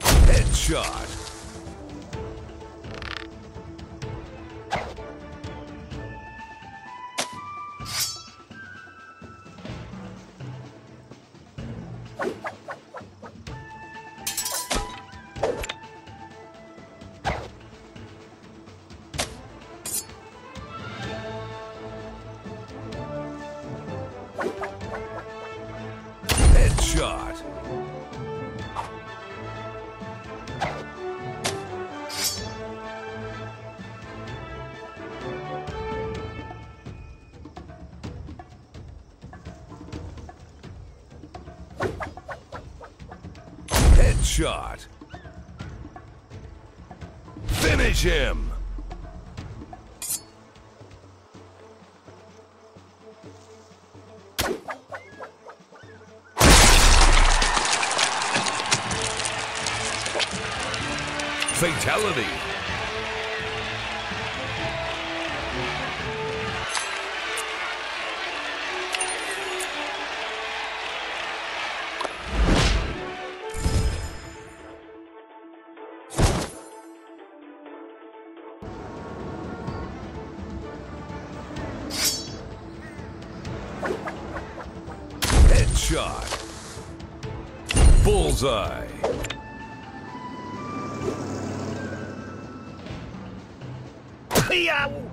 Headshot. Headshot. Finish him. Fatality. Headshot. Bullseye. Ow!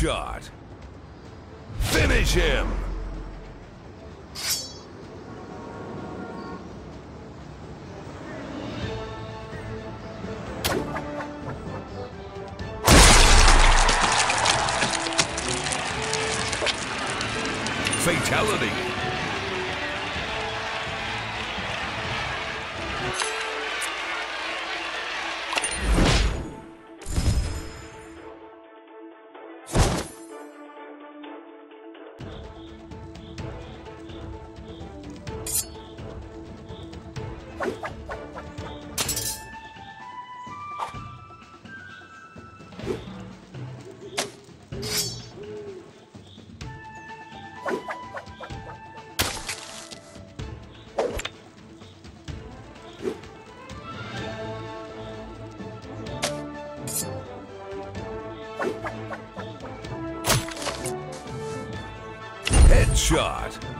Headshot. Finish him. Fatality. Headshot.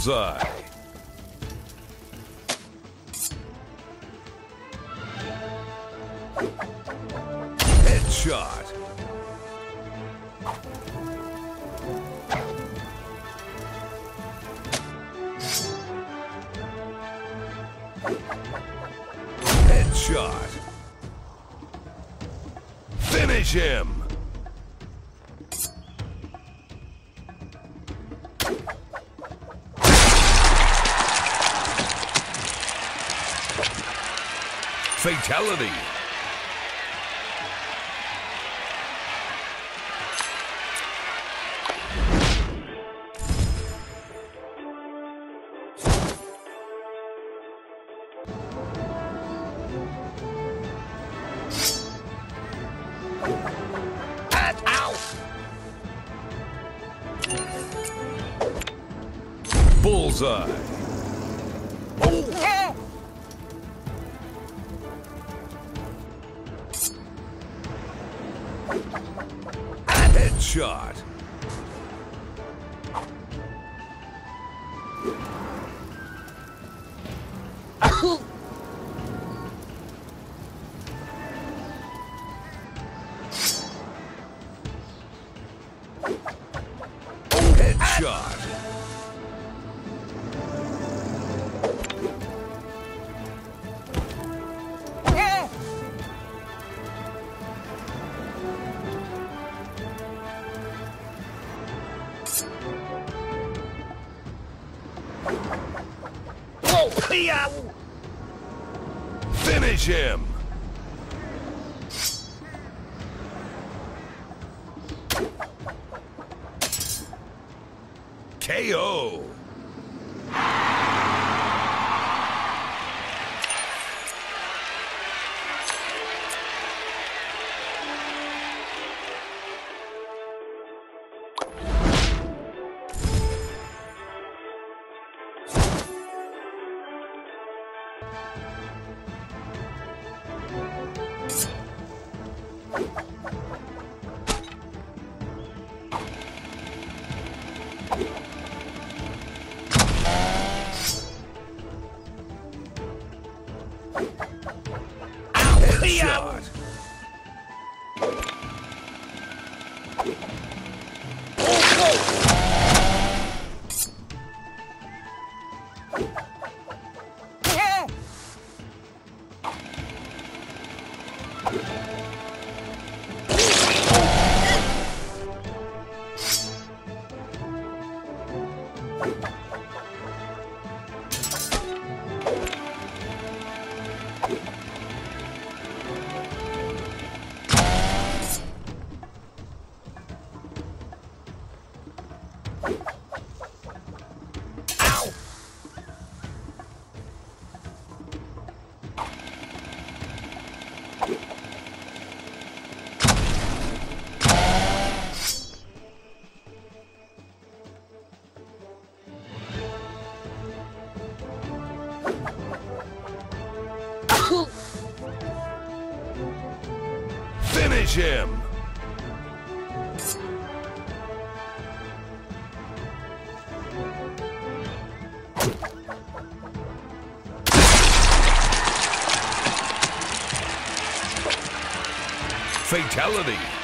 Bullseye. Headshot. Headshot. Finish him! physicality. Bullseye. Yeah. Jim. him. KO. Ow! Headshot. fatality.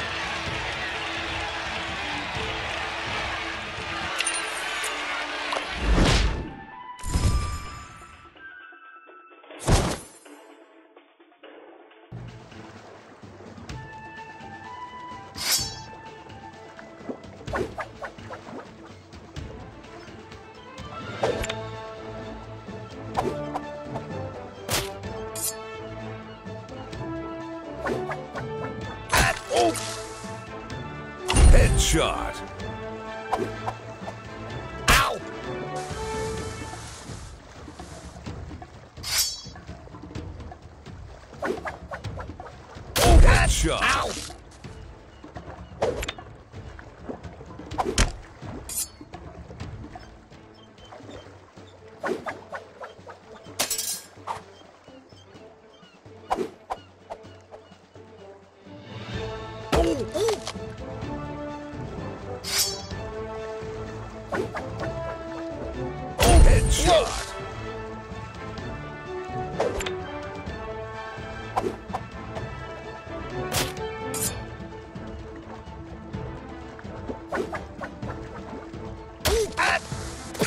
shot. Ow!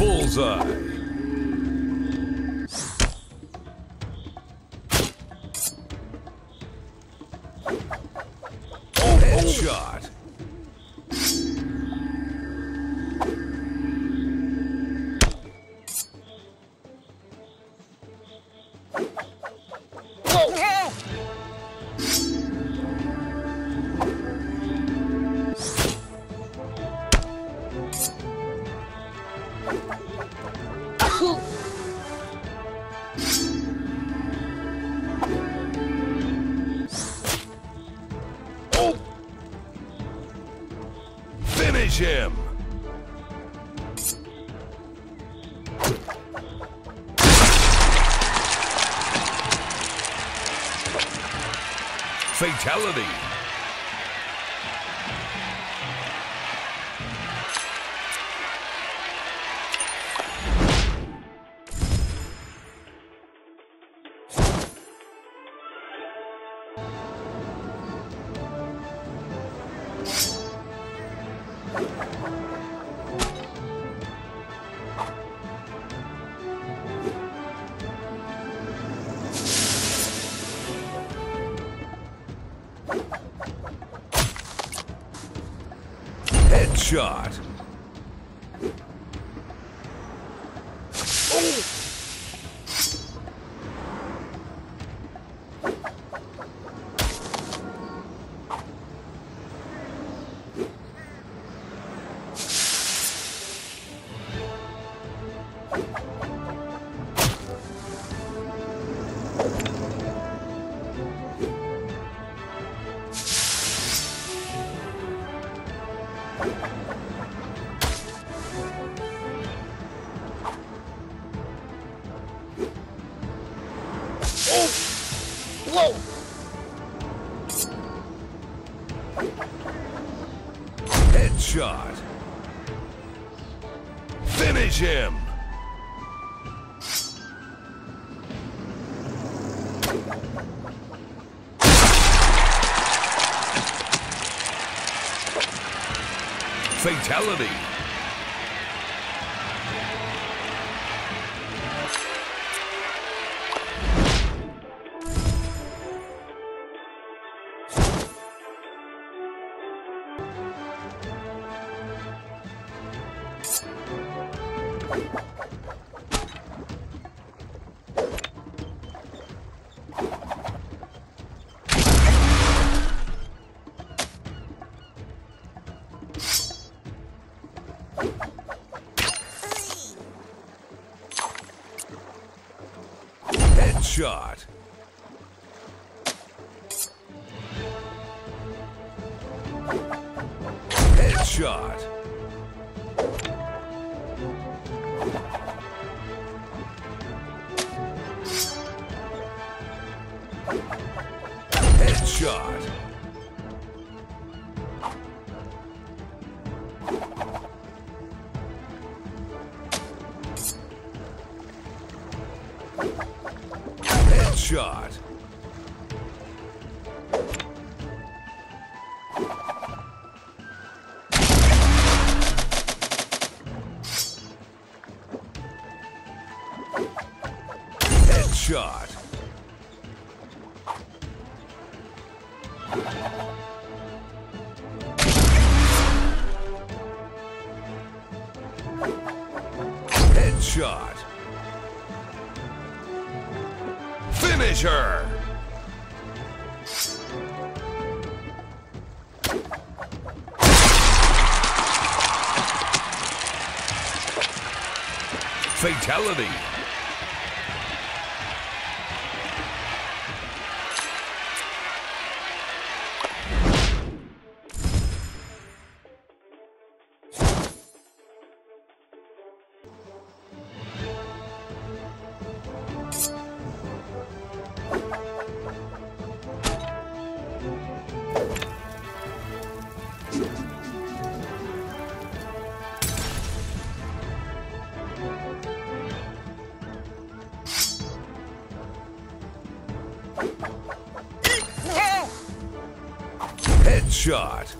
Bullseye. Fatality. Headshot. Oh! Fatality. Headshot. Headshot. Headshot. Headshot. Finish her. Fatality. Headshot.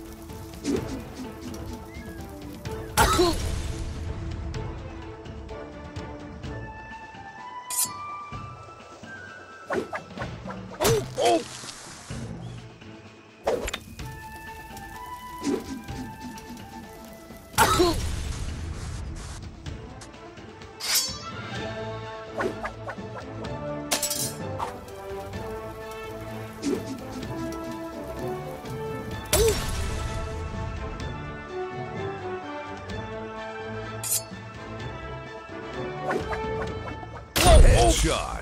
Headshot.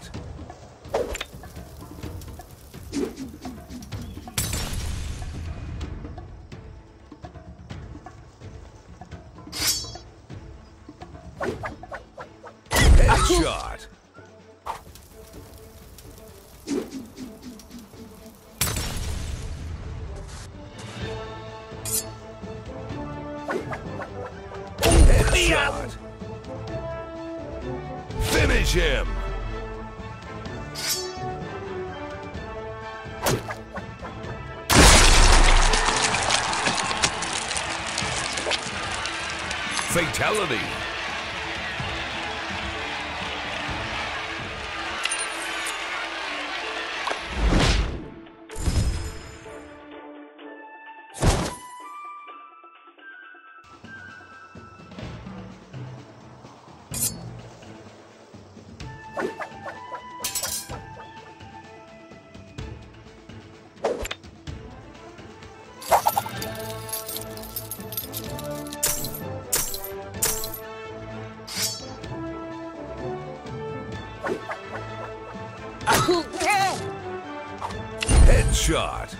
Fatality. Headshot.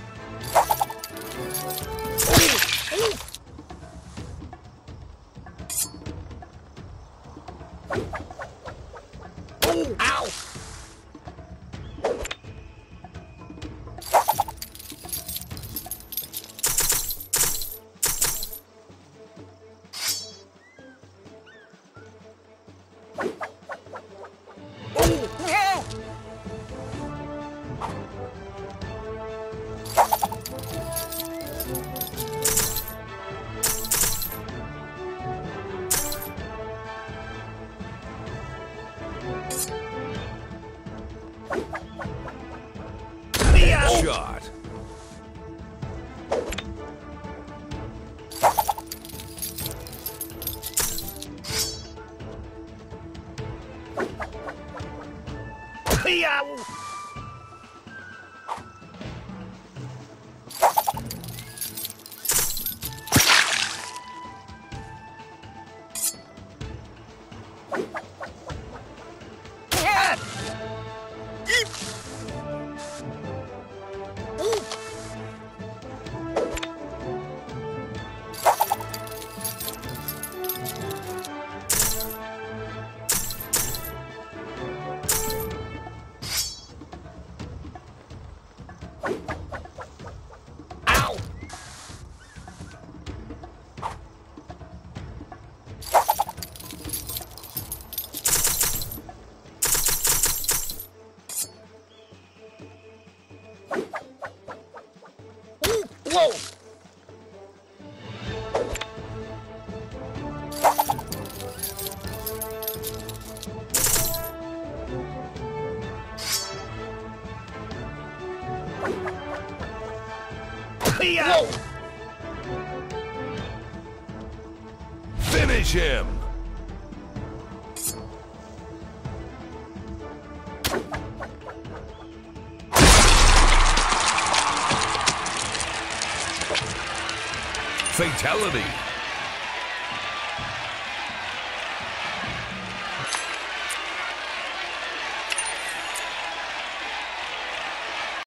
Finish him.